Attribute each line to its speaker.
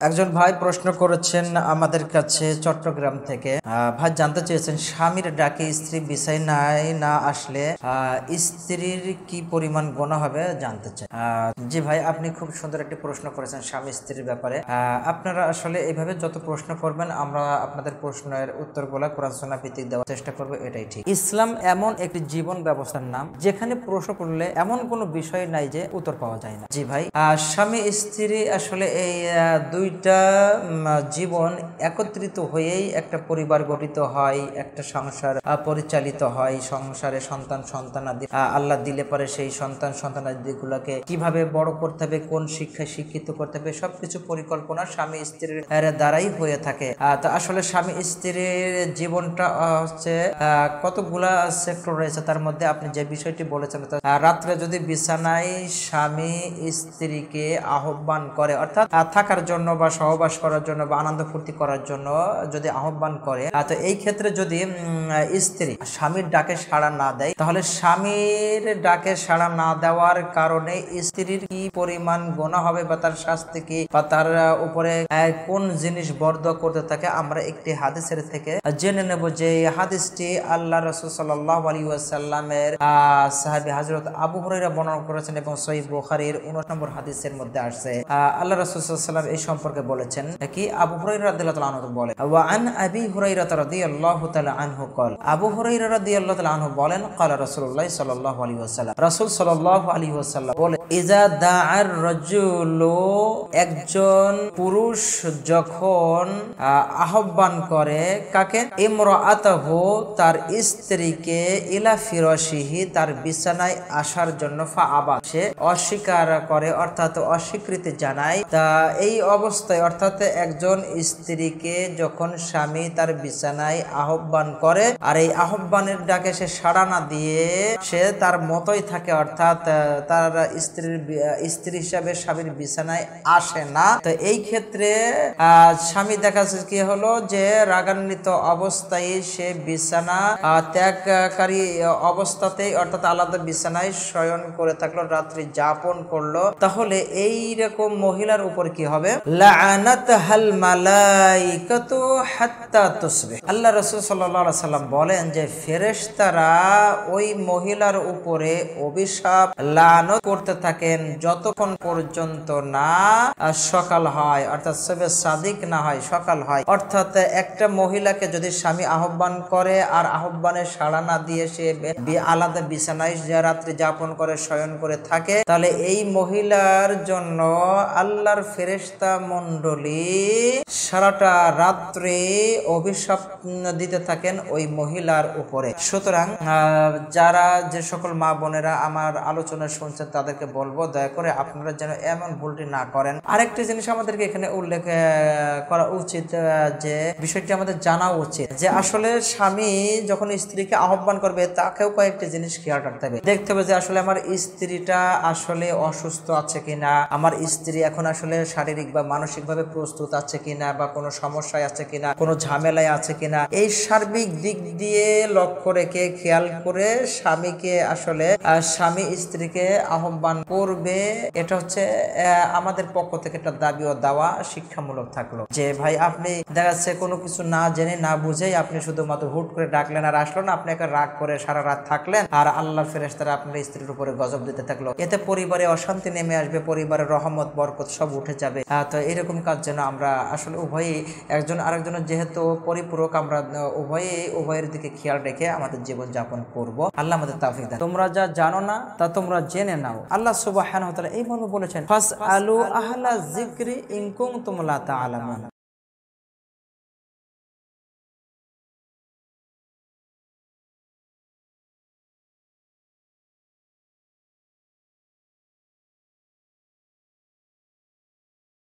Speaker 1: একজন ভাই প্রশ্ন করেছেন আমাদের কাছে চট্টগ্রাম থেকে ভাই জানতে চেয়েছেন স্বামীর ডাকে স্ত্রী বিষয় নাই না আসলে স্ত্রীর কি পরিমাণ গোনা হবে জানতে চাই। জি ভাই আপনি খুব সুন্দর একটি প্রশ্ন করেছেন স্বামী স্ত্রীর ব্যাপারে। আপনারা আসলে এইভাবে যত প্রশ্ন করবেন আমরা আপনাদের প্রশ্নের উত্তরগুলো কোরআন সোনা ভিত্তিক দেওয়ার চেষ্টা করব এটাই ঠিক। ইসলাম এমন একটি জীবন ব্যবস্থার নাম যেখানে প্রশ্ন করলে এমন কোনো বিষয় নাই যে উত্তর পাওয়া যায় না। জি ভাই স্বামী স্ত্রী আসলে এই আহ, দুইটা জীবন একত্রিত হয়েই একটা পরিবার গঠিত হয় একটা সংসার পরিচালিত হয়। সংসারে সন্তান সন্তানাদি আহ, আল্লাহ দিলে পরে সেই সন্তান সন্তানাদিগুলোকে কীভাবে বড় করতে হবে কোন শিক্ষায় শিক্ষিত করতে হবে সবকিছু পরিকল্পনা স্বামী স্ত্রীর দ্বারাই হয়ে থাকে। তো আসলে স্বামী স্ত্রীর জীবনটা হচ্ছে কতগুলা সেক্টর রয়েছে তার মধ্যে আপনি যে বিষয়টি বলেছেন রাত্রে যদি বিছানায় স্বামী স্ত্রীকে আহ্বান করে অর্থাৎ থাকার জন্য বা সহবাস করার জন্য বা আনন্দ ফুর্তি করার জন্য যদি আহ্বান করে তো এই ক্ষেত্রে যদি স্ত্রী স্বামীর ডাকে সাড়া না দেয়, তাহলে স্বামীর ডাকে সাড়া না দেওয়ার কারণে স্ত্রীর কি পরিমাণ গোনা হবে বা তার শাস্তি কি বা তার উপরে কোন জিনিস বর্দ করতে থাকে, আমরা একটি হাদিসের থেকে জেনে নেব যে হাদিসটি আল্লাহ রসুল সাল্লাহ আলী ওয়াসাল্লামের সাহাবি হাজরত আবু হরাইরা বর্ণনা করেছেন এবং সহি বুখারীর উনিশ নম্বর হাদিসের মধ্যে আসছে। আল্লাহ রসুল সাল্লাম এই সম্পর্কে সম্পর্কে বলেছেন কি আবু হুরাইরা রাদিয়াল্লাহু আনহু ওয়া আন আবি হুরাইরা রাদিয়াল্লাহু তাআলা আনহু কল। আবু হুরাইরা রাদিয়াল্লাহু আনহু বলেন রাসূল সাল্লাল্লাহু আলাইহি ওয়াসাল্লাম ইজা দাআর একজন পুরুষ যখন আহ্বান করে, কাকে? ইমরাআতাহু, তার স্ত্রীকে ইলা ফিরশিহি, তার বিছানায় আসার জন্য, ফা আবা সে অস্বীকার করে, অর্থাৎ অস্বীকৃতি জানায়, তা এই অবস্থা অবস্থায়, অর্থাৎ একজন স্ত্রীকে যখন স্বামী তার বিছানায় আহ্বান করে, আর এই আহ্বানের ডাকে সে সাড়া না দিয়ে সে তার মতোই থাকে, অর্থাৎ তার স্ত্রীর স্ত্রী হিসাবে স্বামীর বিছানায় আসে না। তো এই ক্ষেত্রে স্বামী দেখা যাচ্ছে কি হলো যে রাগান্বিত অবস্থায় সে বিছানা ত্যাগকারী অবস্থাতেই, অর্থাৎ আলাদা বিছানায় শয়ন করে থাকল, রাত্রি যাপন করল। তাহলে এই রকম মহিলার উপর কি হবে? লাআনাত আল্লাহ সাল্লাম বলেন যে ওই মহিলার উপরে অভিশাপ করতে থাকেন যতক্ষণ পর্যন্ত না সকাল হয়, অর্থাৎ সবে সাদিক না হয়, সকাল হয়। অর্থাৎ একটা মহিলাকে যদি স্বামী আহ্বান করে আর আহ্বানে সাড়া না দিয়ে সে আলাদা বিছানায় রাত্রি যাপন করে, শয়ন করে থাকে, তাহলে এই মহিলার জন্য আল্লাহর ফেরেশতা মণ্ডলী সারাটা রাত্রে অভিশাপ দিতে থাকেন ওই মহিলার উপরে। সুতরাং যারা যে সকল মা বোনেরা আমার আলোচনা শুনছেন তাদেরকে বলব, দয়া করে আপনারা যেন এমন ভুলটি না করেন। আরেকটি জিনিস আমাদেরকে এখানে উল্লেখ করা উচিত যে বিষয়টি আমাদের জানা উচিত, যে আসলে স্বামী যখন স্ত্রীকে আহ্বান করবে, তাকেও কয়েকটি জিনিস খেয়াল রাখতে হবে। দেখতে হবে যে আসলে আমার স্ত্রীটা আসলে অসুস্থ আছে কিনা। আমার স্ত্রী এখন আসলে শারীরিক বা মানসিক ভাবে প্রস্তুত আছে কিনা বা কোনো সমস্যায় আছে কিনা, কোনো ঝামেলায় আছে কিনা, এই সার্বিক দিক দিয়ে লক্ষ্য রেখে খেয়াল করে স্বামীকে আসলে স্বামী স্ত্রীকে আহ্বান করবে। এটা হচ্ছে আমাদের পক্ষ থেকে একটা দাবি ও দেওয়া শিক্ষামূলক থাকল। যে ভাই, আপনি দেখা যাচ্ছে কোনো কিছু না জেনে, না বুঝেই আপনি শুধুমাত্র হুট করে ডাকলেন আর আসলো না, আপনি একটা রাগ করে সারা রাত থাকলেন আর আল্লাহর ফেরেশতারা আপনার স্ত্রীর উপরে গজব দিতে থাকল। এতে পরিবারে অশান্তি নেমে আসবে, পরিবারের রহমত, বরকত সব উঠে যাবে। তো এরকম কাজ যেন আমরা আসলে উভয়ে একজন আরেকজনের যেহেতু পরিপূরক, আমরা উভয়ে, উভয়ের দিকে খেয়াল রেখে আমাদের জীবন যাপন করব। আল্লাহ আমাদের তাফিক দেন তোমরা যা জানো না, তা তোমরা জেনে নাও। আল্লাহ সুবাহ এই মর্মে বলেছেন ফাস আলু আহলা জিক্রি ইংকুম তোমলা তা তাআলামুন।